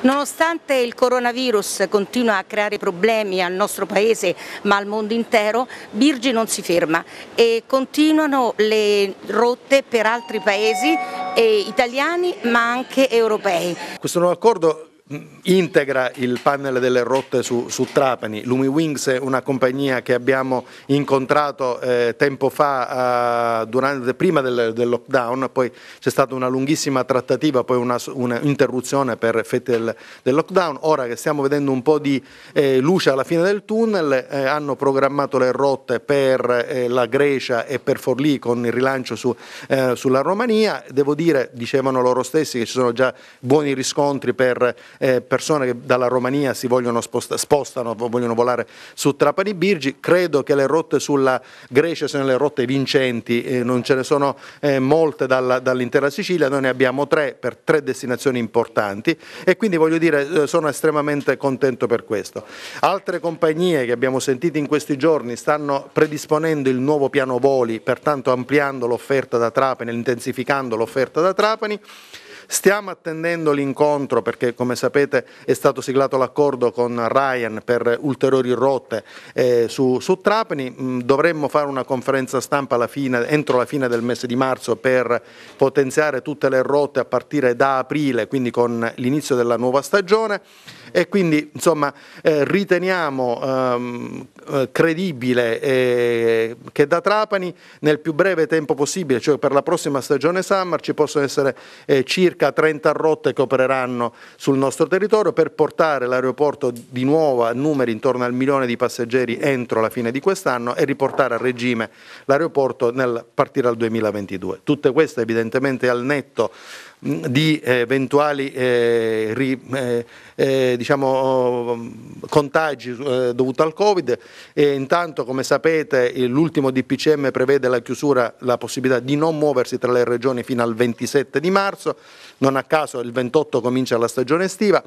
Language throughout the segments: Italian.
Nonostante il coronavirus continua a creare problemi al nostro paese ma al mondo intero, Birgi non si ferma e continuano le rotte per altri paesi italiani ma anche europei. Questo nuovo accordo integra il panel delle rotte su, su Trapani. Lumi Wings è una compagnia che abbiamo incontrato eh, tempo fa, eh, durante, prima del, del, lockdown, poi c'è stata una lunghissima trattativa, poi un'interruzione per effetti del, del, lockdown. Ora che stiamo vedendo un po' di eh, luce alla fine del tunnel, eh, hanno programmato le rotte per eh, la Grecia e per Forlì con il rilancio su, eh, sulla Romania. Devo dire, dicevano loro stessi, che ci sono già buoni riscontri per eh, persone che dalla Romania si vogliono sposta, spostano, vogliono volare su Trapani Birgi, credo che le rotte sulla Grecia siano le rotte vincenti, eh, non ce ne sono eh, molte dalla, dall'intera Sicilia, noi ne abbiamo tre per tre destinazioni importanti e quindi voglio dire eh, sono estremamente contento per questo. Altre compagnie che abbiamo sentito in questi giorni stanno predisponendo il nuovo piano voli, pertanto ampliando l'offerta da Trapani, intensificando l'offerta da Trapani. Stiamo attendendo l'incontro perché come sapete è stato siglato l'accordo con Ryan per ulteriori rotte eh, su, su, Trapani, mm, dovremmo fare una conferenza stampa fine, entro la fine del mese di marzo per potenziare tutte le rotte a partire da aprile, quindi con l'inizio della nuova stagione. E quindi insomma eh, riteniamo ehm, eh, credibile eh, che da Trapani nel più breve tempo possibile, cioè per la prossima stagione Summer ci possono essere eh, circa 30 rotte che opereranno sul nostro territorio per portare l'aeroporto di nuovo a numeri intorno al milione di passeggeri entro la fine di quest'anno e riportare a regime l'aeroporto nel partire dal 2022. Tutte queste evidentemente al netto di eventuali eh, ri, eh, eh, diciamo, contagi eh, dovuti al Covid e intanto come sapete l'ultimo DPCM prevede la chiusura, la possibilità di non muoversi tra le regioni fino al 27 di marzo, non a caso il 28 comincia la stagione estiva.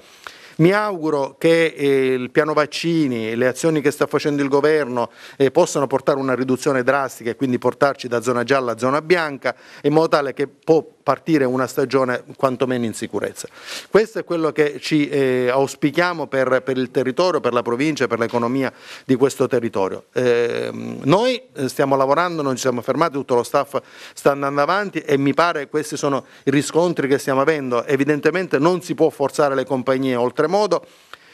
Mi auguro che eh, il piano vaccini, le azioni che sta facendo il governo eh, possano portare una riduzione drastica e quindi portarci da zona gialla a zona bianca in modo tale che può partire una stagione quantomeno in sicurezza. Questo è quello che ci eh, auspichiamo per, per, il territorio, per la provincia, per l'economia di questo territorio. Eh, noi stiamo lavorando, non ci siamo fermati, tutto lo staff sta andando avanti e mi pare questi sono i riscontri che stiamo avendo. Evidentemente non si può forzare le compagnie oltremodo,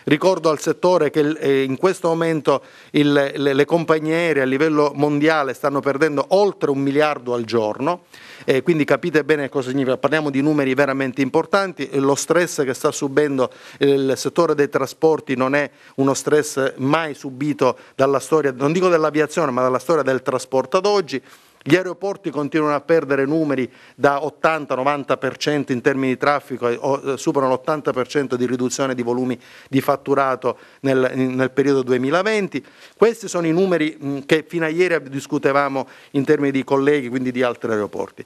Ricordo al settore che eh, in questo momento il, le, le, compagnie aeree a livello mondiale stanno perdendo oltre un miliardo al giorno, eh, quindi capite bene cosa significa, parliamo di numeri veramente importanti, lo stress che sta subendo il settore dei trasporti non è uno stress mai subito dalla storia, non dico dell'aviazione, ma dalla storia del trasporto ad oggi. Gli aeroporti continuano a perdere numeri da 80-90% in termini di traffico, o, eh, superano l'80% di riduzione di volumi di fatturato nel, nel, periodo 2020. Questi sono i numeri che fino a ieri discutevamo in termini di colleghi, quindi di altri aeroporti.